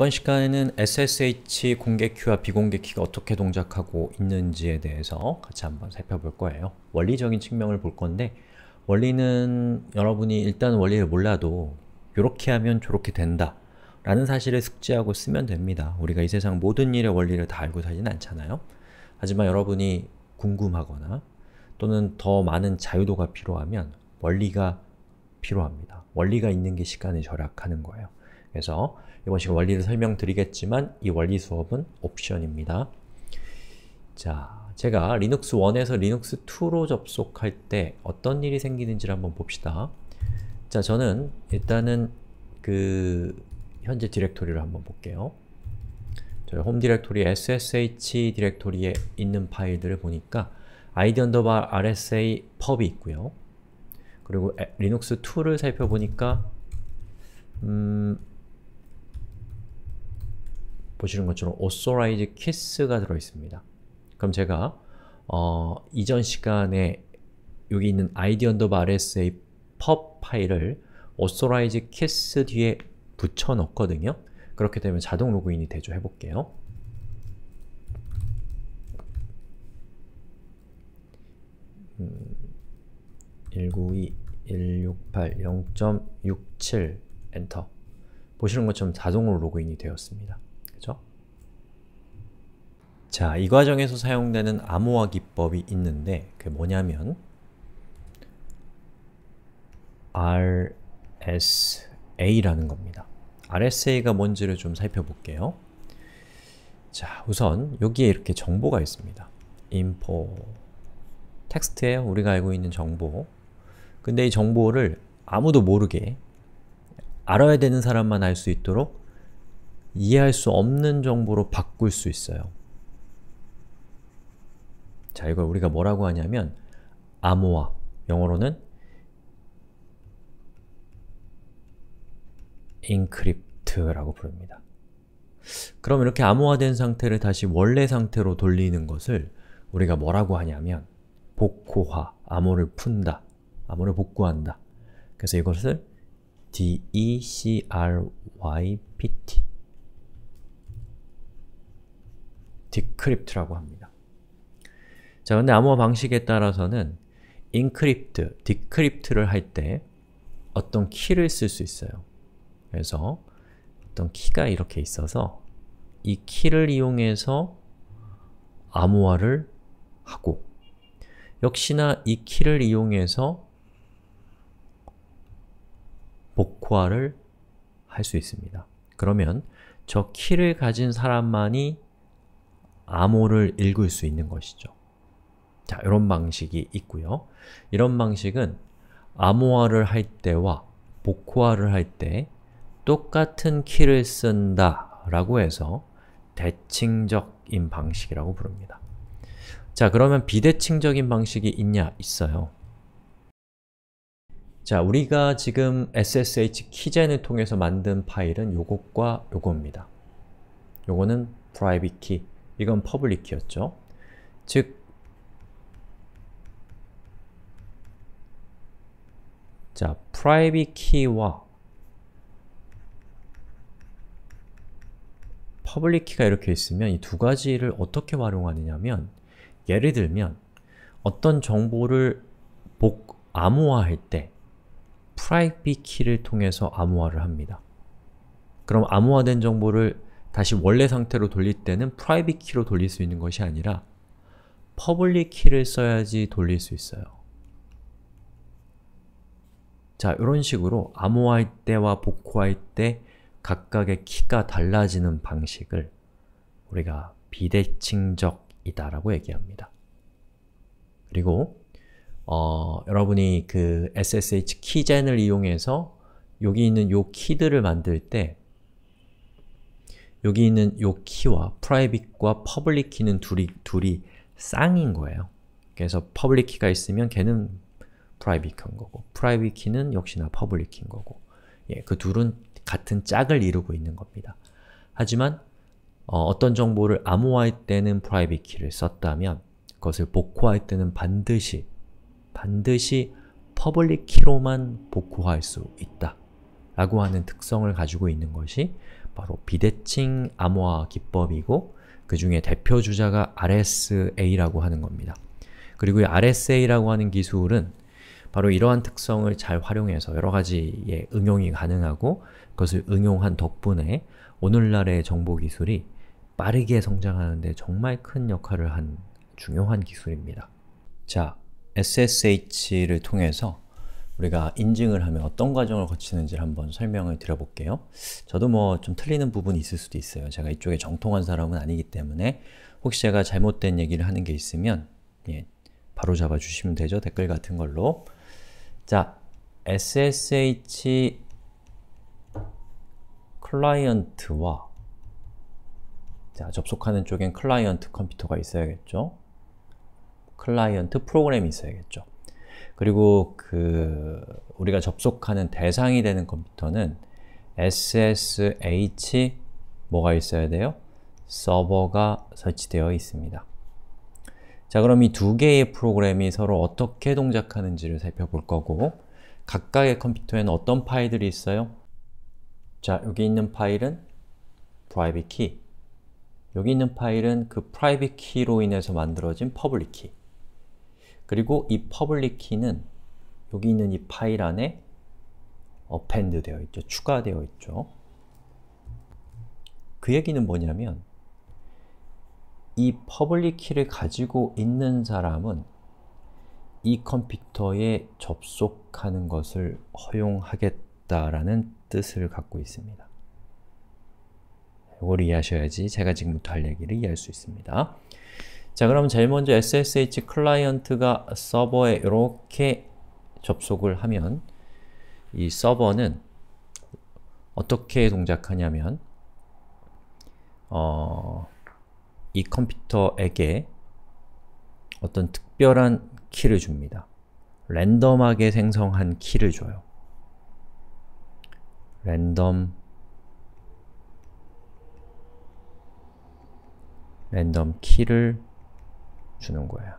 이번 시간에는 SSH 공개 키와 비공개 키가 어떻게 동작하고 있는지에 대해서 같이 한번 살펴볼 거예요. 원리적인 측면을 볼 건데 원리는 여러분이 일단 원리를 몰라도 이렇게 하면 저렇게 된다 라는 사실을 숙지하고 쓰면 됩니다. 우리가 이 세상 모든 일의 원리를 다 알고 살진 않잖아요. 하지만 여러분이 궁금하거나 또는 더 많은 자유도가 필요하면 원리가 필요합니다. 원리가 있는 게 시간을 절약하는 거예요. 그래서 이번 시간 원리를 설명드리겠지만 이 원리 수업은 옵션입니다. 자, 제가 리눅스 1에서 리눅스 2로 접속할 때 어떤 일이 생기는지를 한번 봅시다. 자, 저는 일단은 그 현재 디렉토리를 한번 볼게요. 저희 홈 디렉토리 ssh 디렉토리에 있는 파일들을 보니까 id underbar rsa pub이 있고요. 그리고 리눅스 2를 살펴보니까 음, 보시는 것처럼 authorize kiss가 들어있습니다. 그럼 제가 어, 이전 시간에 여기 있는 id underbar rsa pub 파일을 authorize kiss 뒤에 붙여 넣거든요. 그렇게 되면 자동 로그인이 되죠. 해볼게요. 음, 192.168.0.67 엔터 보시는 것처럼 자동으로 로그인이 되었습니다. 자, 이 과정에서 사용되는 암호화 기법이 있는데 그게 뭐냐면 RSA라는 겁니다. RSA가 뭔지를 좀 살펴볼게요. 자, 우선 여기에 이렇게 정보가 있습니다. info 텍스트에요. 우리가 알고 있는 정보 근데 이 정보를 아무도 모르게 알아야 되는 사람만 알 수 있도록 이해할 수 없는 정보로 바꿀 수 있어요. 자, 이걸 우리가 뭐라고 하냐면 암호화, 영어로는 encrypt라고 부릅니다. 그럼 이렇게 암호화된 상태를 다시 원래 상태로 돌리는 것을 우리가 뭐라고 하냐면 복호화, 암호를 푼다, 암호를 복구한다. 그래서 이것을 decrypt decrypt라고 합니다. 자, 근데 암호화 방식에 따라서는 encrypt, decrypt를 할 때 어떤 키를 쓸 수 있어요. 그래서 어떤 키가 이렇게 있어서 이 키를 이용해서 암호화를 하고 역시나 이 키를 이용해서 복화를 할 수 있습니다. 그러면 저 키를 가진 사람만이 암호를 읽을 수 있는 것이죠. 자, 이런 방식이 있고요. 이런 방식은 암호화를 할 때와 복화를 할 때 똑같은 키를 쓴다 라고 해서 대칭적인 방식이라고 부릅니다. 자, 그러면 비대칭적인 방식이 있냐? 있어요. 자, 우리가 지금 SSH 키젠을 통해서 만든 파일은 요것과 요겁니다. 요거는 private key, 이건 public key였죠. 즉, 자, private key와 public key가 이렇게 있으면 이 두 가지를 어떻게 활용하느냐면 예를 들면 어떤 정보를 복, 암호화할 때 private key를 통해서 암호화를 합니다. 그럼 암호화된 정보를 다시 원래 상태로 돌릴 때는 private key로 돌릴 수 있는 것이 아니라 public key를 써야지 돌릴 수 있어요. 자, 이런 식으로 암호화할 때와 복호할 때 각각의 키가 달라지는 방식을 우리가 비대칭적이다라고 얘기합니다. 그리고 어, 여러분이 그 SSH 키젠을 이용해서 여기 있는 요 키들을 만들 때 여기 있는 요 키와 private과 public 키는 둘이, 둘이 쌍인 거예요. 그래서 public 키가 있으면 걔는 private인 거고 private 키는 역시나 public 키인 거고 예, 그 둘은 같은 짝을 이루고 있는 겁니다. 하지만 어, 떤 정보를 암호화할 때는 private 키를 썼다면 그것을 복호할 때는 반드시 반드시 public 키로만 복호할 수 있다 라고 하는 특성을 가지고 있는 것이 바로 비대칭 암호화 기법이고 그 중에 대표 주자가 RSA라고 하는 겁니다. 그리고 이 RSA라고 하는 기술은 바로 이러한 특성을 잘 활용해서 여러 가지의 응용이 가능하고 그것을 응용한 덕분에 오늘날의 정보기술이 빠르게 성장하는데 정말 큰 역할을 한 중요한 기술입니다. 자, SSH를 통해서 우리가 인증을 하면 어떤 과정을 거치는지를 한번 설명을 드려볼게요. 저도 뭐 좀 틀리는 부분이 있을 수도 있어요. 제가 이쪽에 정통한 사람은 아니기 때문에 혹시 제가 잘못된 얘기를 하는 게 있으면 예, 바로 잡아 주시면 되죠. 댓글 같은 걸로. 자, SSH 클라이언트와 자, 접속하는 쪽엔 클라이언트 컴퓨터가 있어야겠죠. 클라이언트 프로그램이 있어야겠죠. 그리고 그 우리가 접속하는 대상이 되는 컴퓨터는 SSH 뭐가 있어야 돼요? 서버가 설치되어 있습니다. 자 그럼 이 두 개의 프로그램이 서로 어떻게 동작하는지를 살펴볼 거고 각각의 컴퓨터에는 어떤 파일들이 있어요? 자 여기 있는 파일은 private key 여기 있는 파일은 그 private key로 인해서 만들어진 public key 그리고 이 public key는 여기 있는 이 파일 안에 append 되어 있죠. 추가되어 있죠. 그 얘기는 뭐냐면 이 public key를 가지고 있는 사람은 이 컴퓨터에 접속하는 것을 허용하겠다라는 뜻을 갖고 있습니다. 이걸 이해하셔야지 제가 지금부터 할 얘기를 이해할 수 있습니다. 자 그럼 제일 먼저 SSH 클라이언트가 서버에 이렇게 접속을 하면 이 서버는 어떻게 동작하냐면 어, 이 컴퓨터에게 어떤 특별한 키를 줍니다. 랜덤하게 생성한 키를 줘요. 랜덤 랜덤 키를 주는 거예요.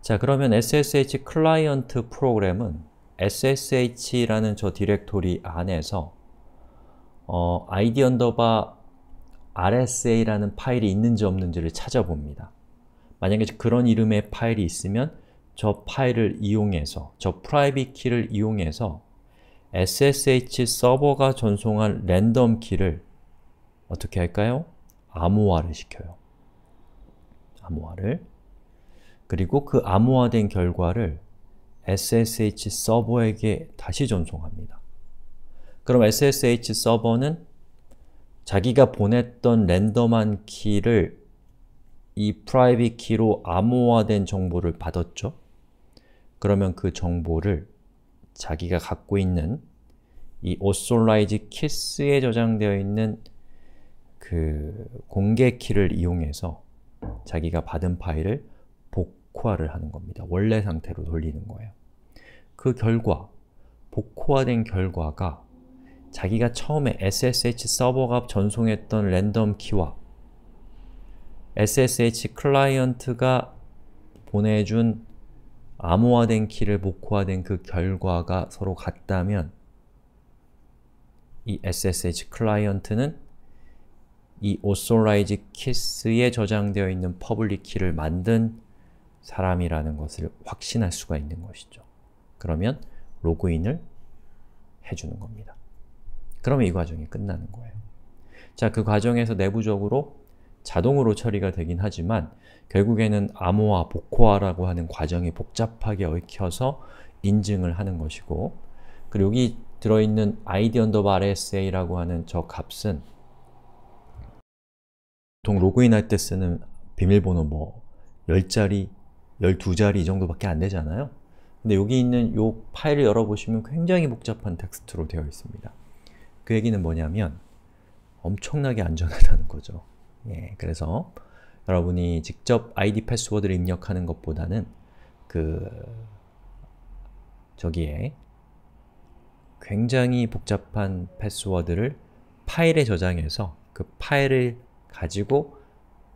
자 그러면 SSH 클라이언트 프로그램은 SSH라는 저 디렉토리 안에서 어, id underbar RSA라는 파일이 있는지 없는지를 찾아봅니다. 만약에 그런 이름의 파일이 있으면 저 파일을 이용해서, 저 private 키를 이용해서 SSH 서버가 전송한 랜덤 키를 어떻게 할까요? 암호화를 시켜요. 암호화를. 그리고 그 암호화된 결과를 SSH 서버에게 다시 전송합니다. 그럼 SSH 서버는 자기가 보냈던 랜덤한 키를 이 private 키로 암호화된 정보를 받았죠? 그러면 그 정보를 자기가 갖고 있는 이 authorize kiss에 저장되어 있는 그 공개 키를 이용해서 자기가 받은 파일을 복화를 하는 겁니다. 원래 상태로 돌리는 거예요. 그 결과, 복화된 결과가 자기가 처음에 SSH 서버가 전송했던 랜덤 키와 SSH 클라이언트가 보내준 암호화된 키를 복화된 그 결과가 서로 같다면 이 SSH 클라이언트는 이 authorize kiss에 저장되어 있는 public key를 만든 사람이라는 것을 확신할 수가 있는 것이죠. 그러면 로그인을 해주는 겁니다. 그러면 이 과정이 끝나는 거예요. 자, 그 과정에서 내부적으로 자동으로 처리가 되긴 하지만 결국에는 암호화, 복호화라고 하는 과정이 복잡하게 얽혀서 인증을 하는 것이고 그리고 여기 들어있는 id underbar rsa라고 하는 저 값은 보통 로그인할 때 쓰는 비밀번호 뭐 10자리, 12자리 이 정도밖에 안 되잖아요. 근데 여기 있는 이 파일을 열어보시면 굉장히 복잡한 텍스트로 되어 있습니다. 그 얘기는 뭐냐면 엄청나게 안전하다는 거죠. 예, 그래서 여러분이 직접 아이디 패스워드를 입력하는 것보다는 그 저기에 굉장히 복잡한 패스워드를 파일에 저장해서 그 파일을 가지고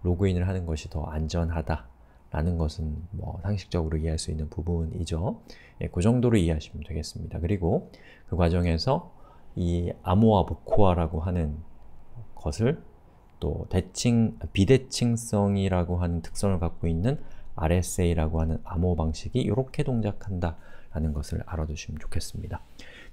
로그인을 하는 것이 더 안전하다 라는 것은 뭐 상식적으로 이해할 수 있는 부분이죠. 예, 그 정도로 이해하시면 되겠습니다. 그리고 그 과정에서 이 암호화 복호화라고 하는 것을 또 대칭, 비대칭성이라고 하는 특성을 갖고 있는 RSA라고 하는 암호 방식이 이렇게 동작한다 라는 것을 알아두시면 좋겠습니다.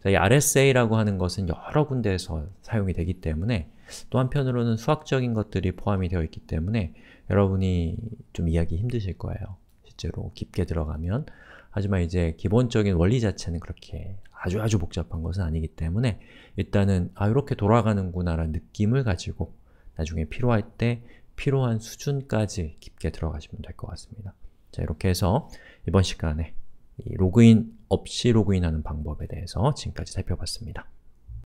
자, 이 RSA라고 하는 것은 여러 군데에서 사용이 되기 때문에 또 한편으로는 수학적인 것들이 포함이 되어 있기 때문에 여러분이 좀 이해하기 힘드실 거예요. 실제로 깊게 들어가면 하지만 이제 기본적인 원리 자체는 그렇게 아주 아주 복잡한 것은 아니기 때문에 일단은 아 이렇게 돌아가는구나 라는 느낌을 가지고 나중에 필요할 때 필요한 수준까지 깊게 들어가시면 될 것 같습니다. 자 이렇게 해서 이번 시간에 로그인 없이 로그인하는 방법에 대해서 지금까지 살펴봤습니다.